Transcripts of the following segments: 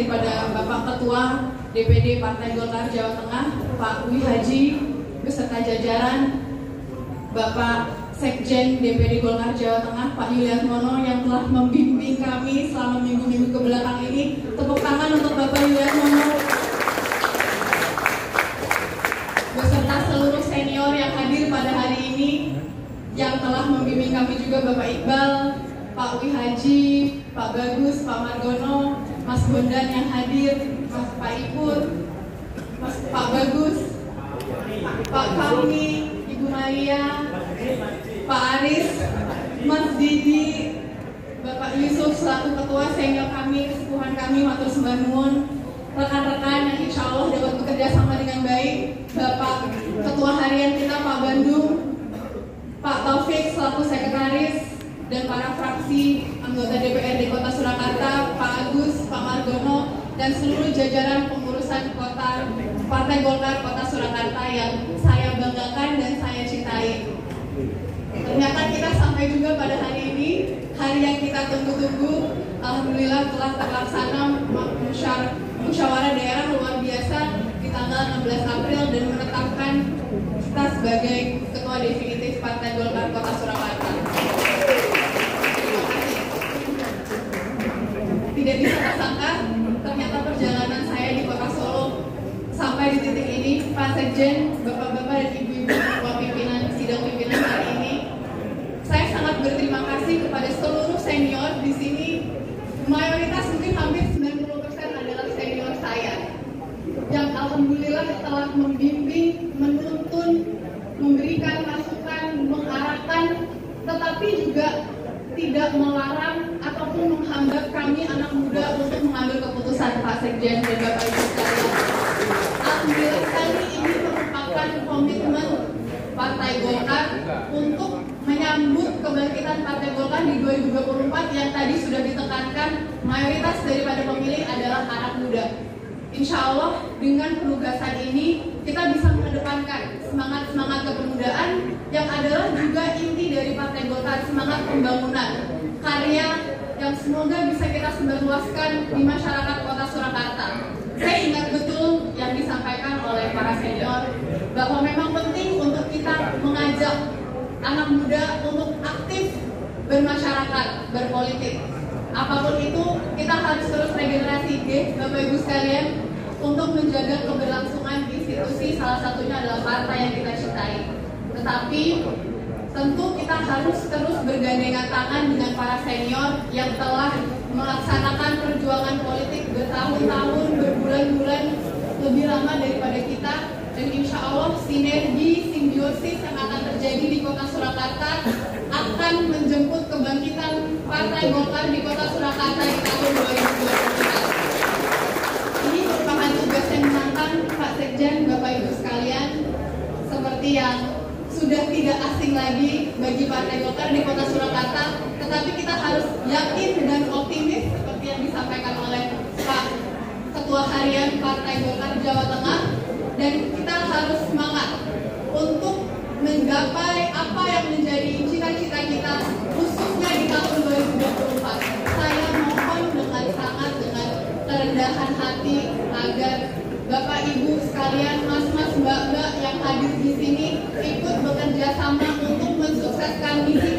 daripada Bapak Ketua DPD Partai Golkar Jawa Tengah Pak Wi Haji beserta jajaran Bapak Sekjen DPD Golkar Jawa Tengah Pak Yulian Mono yang telah membimbing kami selama minggu-minggu ke belakang ini. Tepuk tangan untuk Bapak Yulian Mono beserta seluruh senior yang hadir pada hari ini yang telah membimbing kami juga Bapak Iqbal, Pak Wi Haji, Pak Bagus, Pak Margono, Mas Bondan yang hadir, Mas Pak Ipur, Mas Pak Bagus, Pak Kami, Ibu Maria, Pak Aris, Mas Didi, Bapak Yusuf selaku ketua senior kami, kesepuhan kami, Matur Sembah Nuwun, rekan-rekan yang insya Allah dapat bekerja sama dengan baik, Bapak Ketua Harian kita Pak Bandung, Pak Taufik selaku sekretaris, fraksi anggota DPRD Kota Surakarta, Pak Agus, Pak Margono, dan seluruh jajaran pengurusan kota Partai Golkar Kota Surakarta yang saya banggakan dan saya cintai. Ternyata kita sampai juga pada hari ini, hari yang kita tunggu-tunggu, Alhamdulillah telah terlaksana musyawarah daerah luar biasa di tanggal 16 April dan menetapkan kita sebagai ketua definitif Partai Golkar Kota Surakarta. Tidak bisa tersangka, ternyata perjalanan saya di Kota Solo sampai di titik ini, Pak Sekjen, Bapak-bapak dan Ibu-ibu ketua pimpinan sidang pimpinan hari ini, saya sangat berterima kasih kepada seluruh senior di sini. Mayoritas mungkin hampir 90% adalah senior saya yang alhamdulillah telah membimbing, menuntun, memberikan masukan, mengarahkan, tetapi juga tidak melarang ataupun menghambat kami anak muda untuk mengambil keputusan Pak Sekjen dan Bapak Ibu sekalian. Alhamdulillah sekali ini merupakan komitmen Partai Golkar untuk menyambut kebangkitan Partai Golkar di 2024 yang tadi sudah ditekankan mayoritas daripada pemilih adalah anak muda. Insya Allah dengan penugasan ini kita bisa mengedepankan semangat-semangat kepemudaan yang adalah juga inti dari Partai Golkar, semangat pembangunan, karya yang semoga bisa kita sebarluaskan di masyarakat kota Surakarta. Saya ingat betul yang disampaikan oleh para senior bahwa memang penting untuk kita mengajak anak muda untuk aktif bermasyarakat, berpolitik. Apa pun itu, kita harus terus regenerasi, G, Bapak Ibu sekalian, untuk menjaga keberlangsungan institusi, salah satunya adalah partai yang kita cintai. Tetapi tentu kita harus terus bergandengan tangan dengan para senior yang telah melaksanakan perjuangan politik bertahun-tahun, berbulan-bulan, lebih lama daripada kita dan insya Allah sinergi simbiosis yang akan terjadi di kota Surakarta akan menjemput kebangkitan Partai Golkar di kota Surakarta di tahun 2024. Ini merupakan tugas yang menantang Pak Sekjen, Bapak Ibu sekalian, seperti yang sudah tidak asing lagi bagi Partai Golkar di kota Surakarta, tetapi kita harus yakin dan optimis seperti yang disampaikan oleh Pak Ketua Harian Partai Golkar Jawa Tengah. Dan kita harus semangat menggapai apa yang menjadi cita-cita kita khususnya di tahun 2024. Saya mohon dengan sangat dengan kerendahan hati agar Bapak Ibu sekalian, Mas-mas, Mbak-mbak yang hadir di sini ikut bekerja sama untuk mensukseskan misi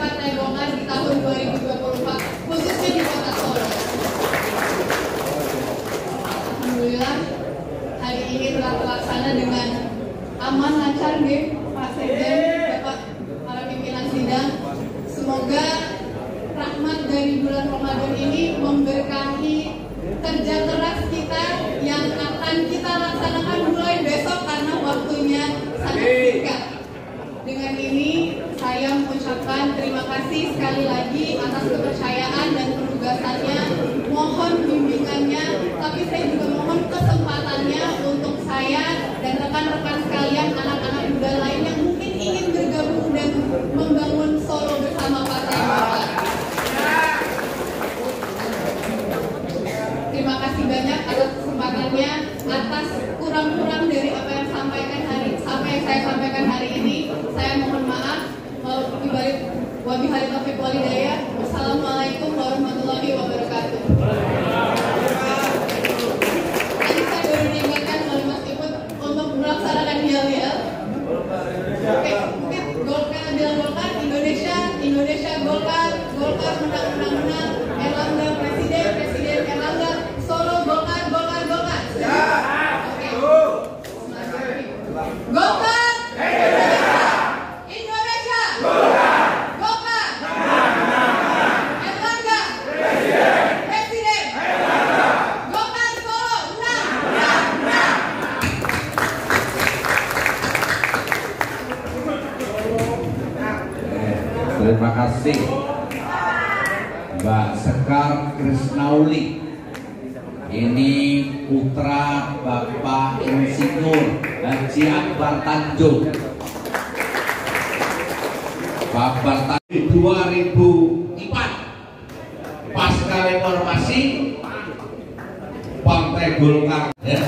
sekali lagi atas kepercayaan dan penugasannya. Mohon bimbingannya, tapi saya juga mohon kesempatannya untuk saya dan rekan-rekan sekalian anak-anak muda lain yang mungkin ingin bergabung dan membangun Solo bersama Partai Bapak. Terima kasih banyak atas kesempatannya, atas kurang-kurang dari apa yang sampaikan hari, sampai saya sampaikan hari ini. Saya mohon maaf, kalau dibalik hari taufiq walhidayah. Wassalamualaikum warahmatullahi wabarakatuh. Tadi saya baru diingatkan oleh Mas Iput untuk melaksanakan hilal-hilal. Oke, mungkin Golkar bilang Golkar, Indonesia, Indonesia Golkar, Golkar menang menang menang, Erlangga presiden, presiden Erlangga, Solo Golkar, Golkar, Golkar. Oke. Golkar. Indonesia. Golkar. Erlangga. Presiden. Golkar Solo. Menang. Terima kasih. Mbak Sekar Krisnauli. Ini putra Bapak Insinyur Haji Akbar Tanjung. Bapak Tanjung 2004 Pasca reformasi Partai Golkar. Ya.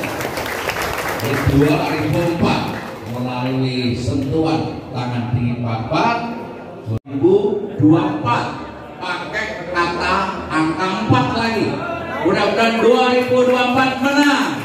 Di 2004 melalui sentuhan tangan dingin Bapak 2024 pakai kata angka 4 lagi. Mudah-mudahan 2024 menang